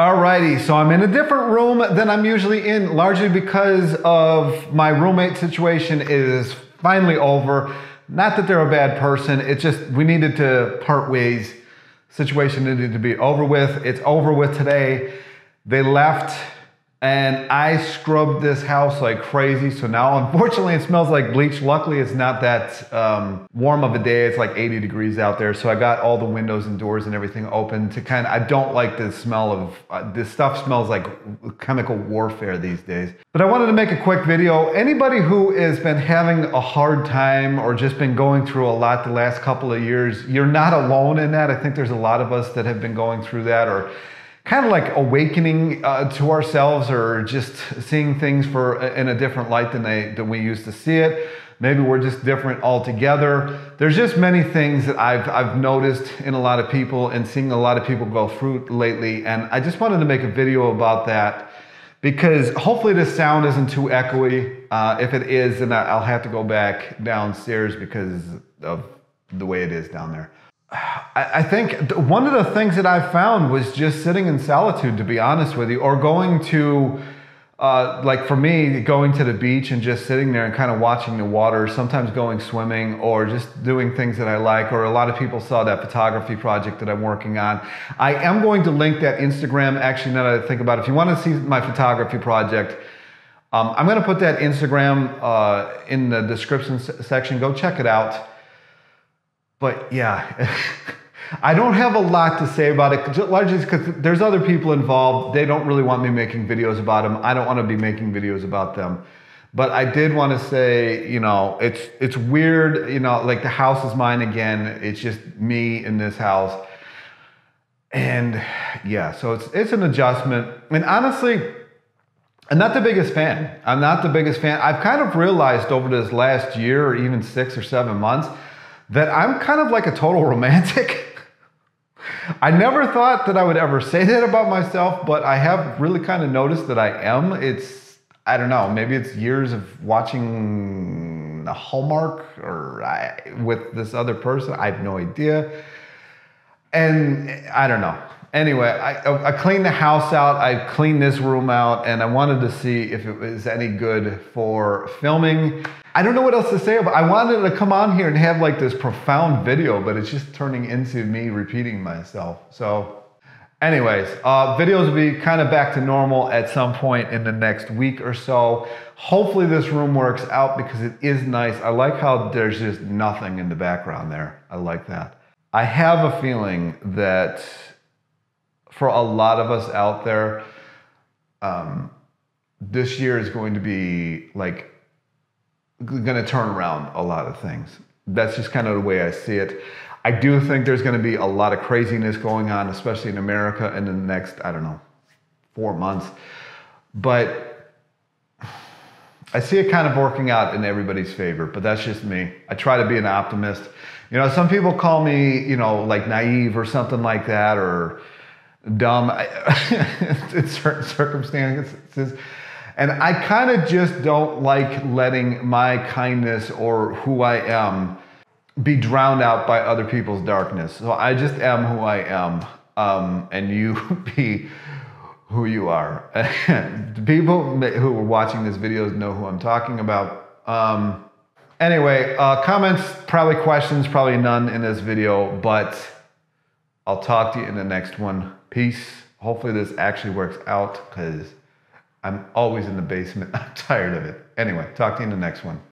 Alrighty, so I'm in a different room than I'm usually in, largely because of my roommate situation is finally over. Not that they're a bad person, it's just we needed to part ways. Situation needed to be over with. It's over with today. They left and I scrubbed this house like crazy. So now, unfortunately, it smells like bleach. Luckily, it's not that um, warm of a day. It's like 80 degrees out there. So I got all the windows and doors and everything open to kind of, I don't like the smell of, uh, this stuff smells like chemical warfare these days. But I wanted to make a quick video. Anybody who has been having a hard time or just been going through a lot the last couple of years, you're not alone in that. I think there's a lot of us that have been going through that or kind of like awakening uh, to ourselves or just seeing things for in a different light than they than we used to see it. Maybe we're just different altogether. There's just many things that I've, I've noticed in a lot of people and seeing a lot of people go through lately. And i just wanted to make a video about that because hopefully the sound isn't too echoey. Uh, if it is then i'll have to go back downstairs because of the way it is down there I think one of the things that I found was just sitting in solitude, to be honest with you, or going to, uh, like for me, going to the beach and just sitting there and kind of watching the water, sometimes going swimming or just doing things that I like. Or a lot of people saw that photography project that I'm working on. I am going to link that Instagram, actually, now that I think about it. If you want to see my photography project, um, I'm going to put that Instagram uh, in the description section. Go check it out but yeah, I don't have a lot to say about it, largely because there's other people involved. They don't really want me making videos about them. I don't want to be making videos about them. But I did want to say, you know, it's it's weird, you know, like the house is mine again. It's just me in this house. And yeah, so it's it's an adjustment. And honestly, I'm not the biggest fan. I'm not the biggest fan. I've kind of realized over this last year or even six or seven months that I'm kind of like a total romantic. I never thought that I would ever say that about myself, but I have really kind of noticed that I am. It's, I don't know, maybe it's years of watching Hallmark or I, with this other person. I have no idea. And I don't know. Anyway, I, I cleaned the house out. I cleaned this room out, and I wanted to see if it was any good for filming. I don't know what else to say about I wanted to come on here and have like this profound video, but it's just turning into me repeating myself. So anyways, uh, videos will be kind of back to normal at some point in the next week or so. Hopefully this room works out because it is nice. I like how there's just nothing in the background there. I like that. I have a feeling that for a lot of us out there, um, this year is going to be like going to turn around a lot of things. That's just kind of the way I see it. I do think there's going to be a lot of craziness going on, especially in America in the next, I don't know, four months. But I see it kind of working out in everybody's favor, but that's just me. I try to be an optimist. You know, some people call me, you know, like naive or something like that, or dumb in certain circumstances. And I kind of just don't like letting my kindness or who I am be drowned out by other people's darkness. So I just am who I am, um, and you be who you are. the people who are watching this video know who I'm talking about. Um, anyway, uh, comments, probably questions, probably none in this video, but I'll talk to you in the next one. Peace. Hopefully this actually works out because I'm always in the basement. I'm tired of it. Anyway, talk to you in the next one.